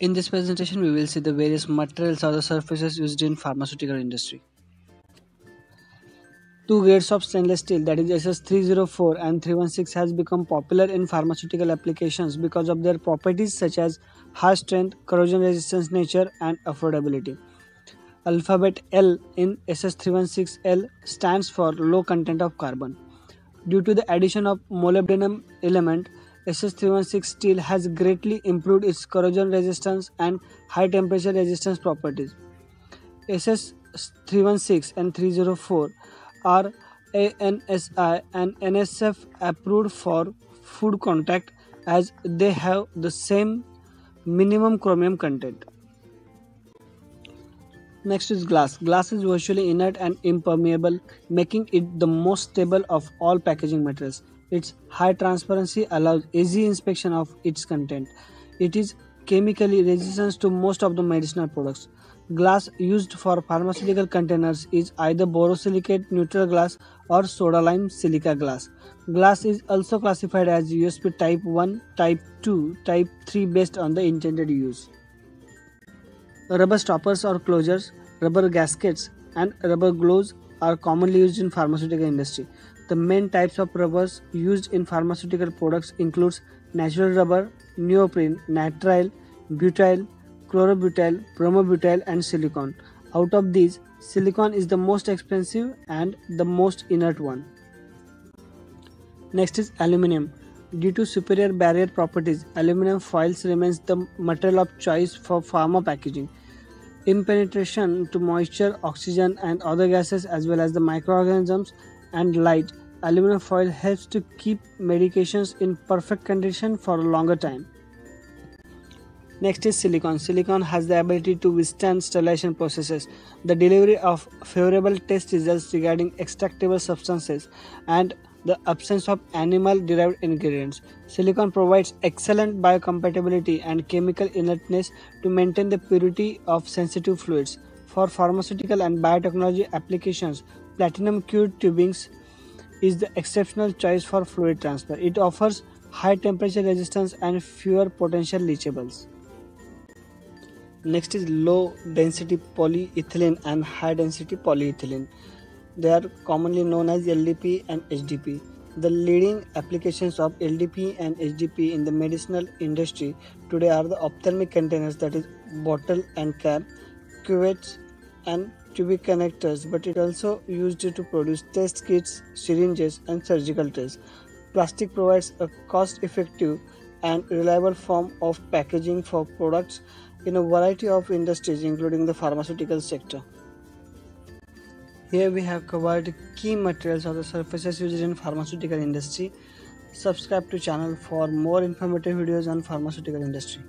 In this presentation, we will see the various materials or the surfaces used in pharmaceutical industry. Two grades of stainless steel that is SS304 and 316 has become popular in pharmaceutical applications because of their properties such as high strength, corrosion resistance nature and affordability. Alphabet L in SS316L stands for low content of carbon. Due to the addition of molybdenum element, SS316 steel has greatly improved its corrosion resistance and high temperature resistance properties. SS316 and 304 are ANSI and NSF approved for food contact as they have the same minimum chromium content. Next is glass. Glass is virtually inert and impermeable, making it the most stable of all packaging materials. Its high transparency allows easy inspection of its content. It is chemically resistant to most of the medicinal products. Glass used for pharmaceutical containers is either borosilicate neutral glass or soda lime silica glass. Glass is also classified as USP type 1, type 2, type 3 based on the intended use. Rubber stoppers or closures, rubber gaskets, and rubber gloves are commonly used in pharmaceutical industry. The main types of rubbers used in pharmaceutical products includes natural rubber, neoprene, nitrile, butyl, chlorobutyl, bromobutyl and silicone. Out of these, silicone is the most expensive and the most inert one. Next is aluminum. Due to superior barrier properties, aluminum foils remains the material of choice for pharma packaging. Impenetration to moisture, oxygen and other gases as well as the microorganisms and light, aluminum foil helps to keep medications in perfect condition for a longer time. Next is silicon. Silicon has the ability to withstand sterilization processes, the delivery of favorable test results regarding extractable substances, and the absence of animal derived ingredients. Silicon provides excellent biocompatibility and chemical inertness to maintain the purity of sensitive fluids. For pharmaceutical and biotechnology applications, platinum cured tubings is the exceptional choice for fluid transfer. It offers high temperature resistance and fewer potential leachables. Next is low density polyethylene and high density polyethylene. They are commonly known as LDP and HDP. The leading applications of LDP and HDP in the medicinal industry today are the ophthalmic containers that is bottle and cap, cuvettes and tubic connectors but it also used to produce test kits, syringes and surgical trays. Plastic provides a cost effective and reliable form of packaging for products in a variety of industries including the pharmaceutical sector. Here we have covered key materials or the surfaces used in pharmaceutical industry. Subscribe to channel for more informative videos on pharmaceutical industry.